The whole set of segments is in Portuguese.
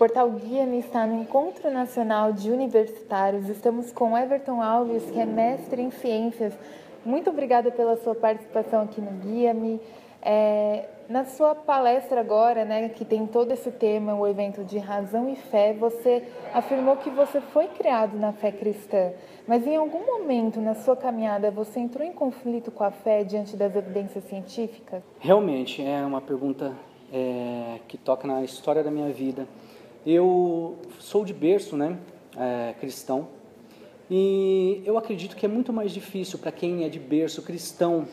Portal Guia-me está no Encontro Nacional de Universitários. Estamos com Everton Alves, que é mestre em ciências. Muito obrigada pela sua participação aqui no Guia-me. É, na sua palestra agora, né, que tem todo esse tema, o evento de razão e fé, você afirmou que você foi criado na fé cristã, mas em algum momento na sua caminhada você entrou em conflito com a fé diante das evidências científicas? Realmente é uma pergunta é, que toca na história da minha vida. Eu sou de berço, né, é, cristão, e eu acredito que é muito mais difícil para quem é de berço cristão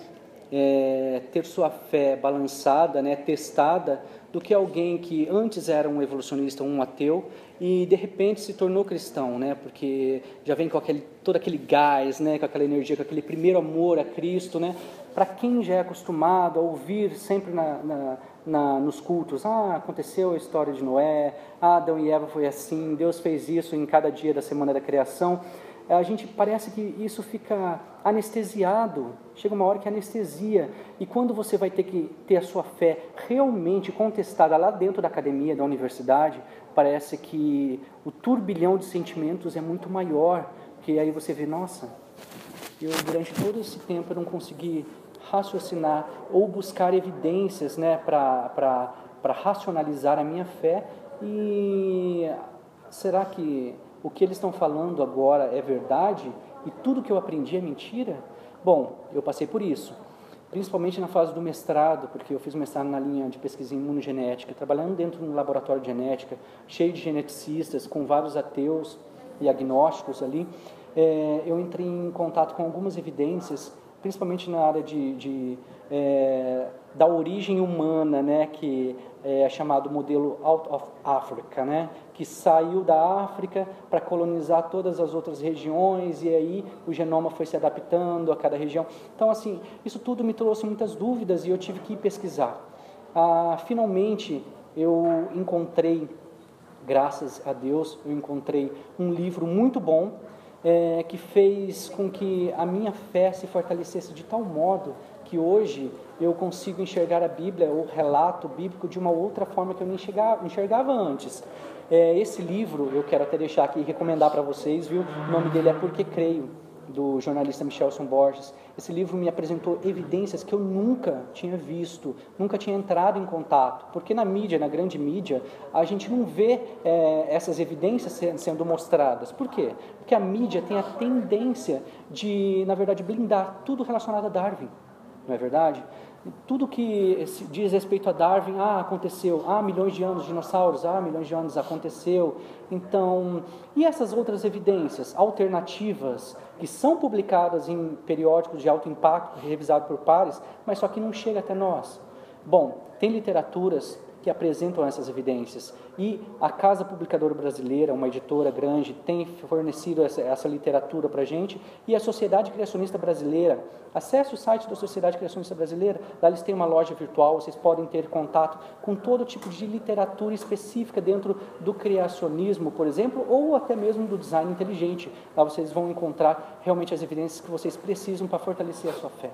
é, ter sua fé balançada, né, testada, do que alguém que antes era um evolucionista, um ateu, e de repente se tornou cristão, né, porque já vem com aquele, todo aquele gás, né, com aquela energia, com aquele primeiro amor a Cristo, né, para quem já é acostumado a ouvir sempre na, na na, nos cultos. Ah, aconteceu a história de Noé, ah, Adão e Eva foi assim, Deus fez isso em cada dia da semana da criação. A gente parece que isso fica anestesiado. Chega uma hora que anestesia. E quando você vai ter que ter a sua fé realmente contestada lá dentro da academia, da universidade, parece que o turbilhão de sentimentos é muito maior. Que aí você vê, nossa, eu durante todo esse tempo eu não consegui raciocinar ou buscar evidências né, para racionalizar a minha fé. E será que o que eles estão falando agora é verdade e tudo que eu aprendi é mentira? Bom, eu passei por isso, principalmente na fase do mestrado, porque eu fiz mestrado na linha de pesquisa em imunogenética, trabalhando dentro de um laboratório de genética, cheio de geneticistas, com vários ateus e agnósticos ali. É, eu entrei em contato com algumas evidências principalmente na área de, de é, da origem humana, né, que é chamado modelo Out of Africa, né, que saiu da África para colonizar todas as outras regiões e aí o genoma foi se adaptando a cada região. Então, assim, isso tudo me trouxe muitas dúvidas e eu tive que pesquisar. Ah, finalmente, eu encontrei, graças a Deus, eu encontrei um livro muito bom é, que fez com que a minha fé se fortalecesse de tal modo que hoje eu consigo enxergar a Bíblia, o relato bíblico, de uma outra forma que eu não enxergava, enxergava antes. É, esse livro, eu quero até deixar aqui e recomendar para vocês, viu? O nome dele é Porque Creio do jornalista Michelson Borges. Esse livro me apresentou evidências que eu nunca tinha visto, nunca tinha entrado em contato, porque na mídia, na grande mídia, a gente não vê é, essas evidências sendo mostradas. Por quê? Porque a mídia tem a tendência de, na verdade, blindar tudo relacionado a Darwin, não é verdade? Tudo que diz respeito a Darwin, ah, aconteceu, ah, milhões de anos, dinossauros, ah, milhões de anos, aconteceu. Então, e essas outras evidências alternativas que são publicadas em periódicos de alto impacto, revisados por pares, mas só que não chega até nós? Bom, tem literaturas que apresentam essas evidências. E a Casa Publicadora Brasileira, uma editora grande, tem fornecido essa, essa literatura para a gente. E a Sociedade Criacionista Brasileira, acesse o site da Sociedade Criacionista Brasileira, lá eles têm uma loja virtual, vocês podem ter contato com todo tipo de literatura específica dentro do criacionismo, por exemplo, ou até mesmo do design inteligente. Lá vocês vão encontrar realmente as evidências que vocês precisam para fortalecer a sua fé.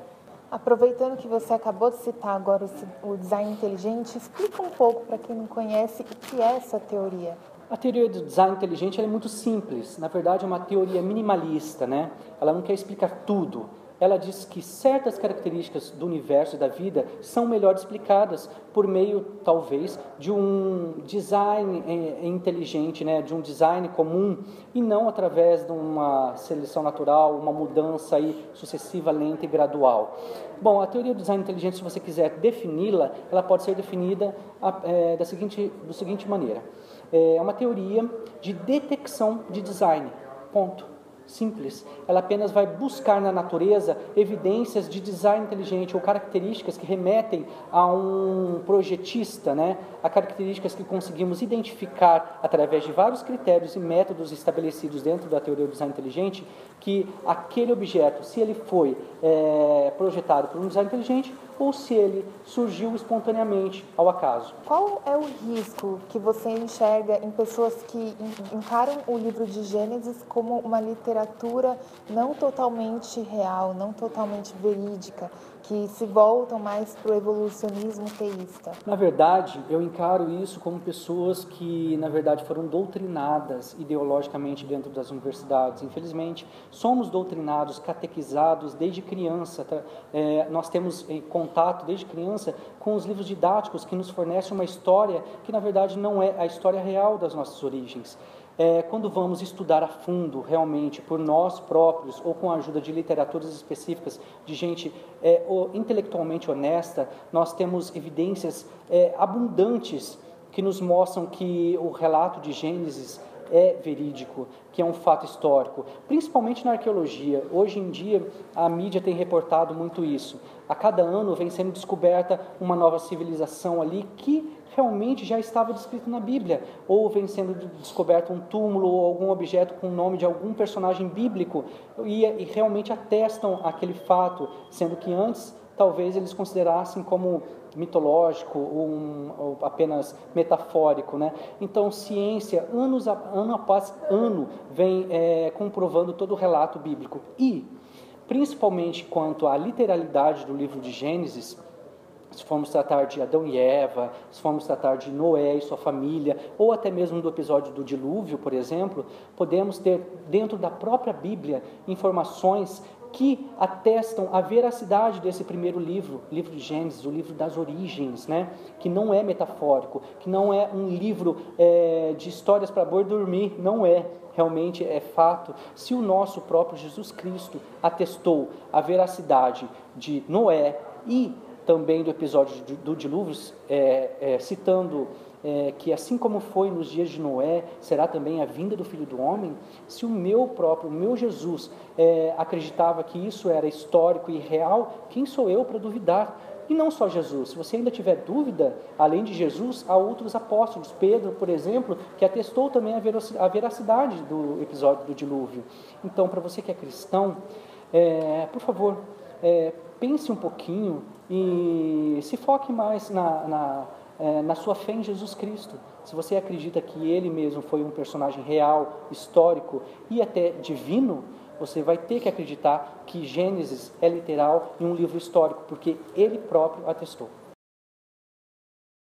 Aproveitando que você acabou de citar agora o design inteligente, explica um pouco para quem não conhece o que é essa teoria. A teoria do design inteligente é muito simples. Na verdade, é uma teoria minimalista, né? Ela não quer explicar tudo ela diz que certas características do universo e da vida são melhor explicadas por meio, talvez, de um design eh, inteligente, né, de um design comum, e não através de uma seleção natural, uma mudança aí sucessiva, lenta e gradual. Bom, a teoria do design inteligente, se você quiser defini-la, ela pode ser definida é, da seguinte, da seguinte maneira. É uma teoria de detecção de design, ponto simples. Ela apenas vai buscar na natureza evidências de design inteligente ou características que remetem a um projetista, né? a características que conseguimos identificar através de vários critérios e métodos estabelecidos dentro da teoria do design inteligente, que aquele objeto, se ele foi é, projetado por um design inteligente ou se ele surgiu espontaneamente ao acaso. Qual é o risco que você enxerga em pessoas que encaram o livro de Gênesis como uma literatura não totalmente real, não totalmente verídica? que se voltam mais para o evolucionismo teísta? Na verdade, eu encaro isso como pessoas que, na verdade, foram doutrinadas ideologicamente dentro das universidades. Infelizmente, somos doutrinados, catequizados desde criança. Tá? É, nós temos em contato desde criança com os livros didáticos que nos fornecem uma história que, na verdade, não é a história real das nossas origens é, quando vamos estudar a fundo, realmente, por nós próprios, ou com a ajuda de literaturas específicas, de gente é, intelectualmente honesta, nós temos evidências é, abundantes que nos mostram que o relato de Gênesis é verídico, que é um fato histórico, principalmente na arqueologia. Hoje em dia, a mídia tem reportado muito isso. A cada ano vem sendo descoberta uma nova civilização ali que realmente já estava descrito na Bíblia, ou vem sendo descoberto um túmulo ou algum objeto com o nome de algum personagem bíblico e, e realmente atestam aquele fato, sendo que antes talvez eles considerassem como mitológico ou, um, ou, apenas metafórico, né? Então, ciência, anos a, ano após ano, vem é, comprovando todo o relato bíblico. E, principalmente quanto à literalidade do livro de Gênesis, se formos tratar de Adão e Eva, se formos tratar de Noé e sua família, ou até mesmo do episódio do dilúvio, por exemplo, podemos ter dentro da própria Bíblia informações que atestam a veracidade desse primeiro livro, livro de Gênesis, o livro das origens, né? que não é metafórico, que não é um livro é, de histórias para boi dormir, não é, realmente é fato. Se o nosso próprio Jesus Cristo atestou a veracidade de Noé e também do episódio do dilúvio, é, é, citando é, que assim como foi nos dias de Noé, será também a vinda do Filho do Homem, se o meu próprio, o meu Jesus, é, acreditava que isso era histórico e real, quem sou eu para duvidar? E não só Jesus, se você ainda tiver dúvida, além de Jesus, há outros apóstolos, Pedro, por exemplo, que atestou também a veracidade do episódio do dilúvio. Então, para você que é cristão, é, por favor, é, pense um pouquinho e se foque mais na, na, é, na sua fé em Jesus Cristo. Se você acredita que ele mesmo foi um personagem real, histórico e até divino, você vai ter que acreditar que Gênesis é literal e um livro histórico, porque ele próprio atestou.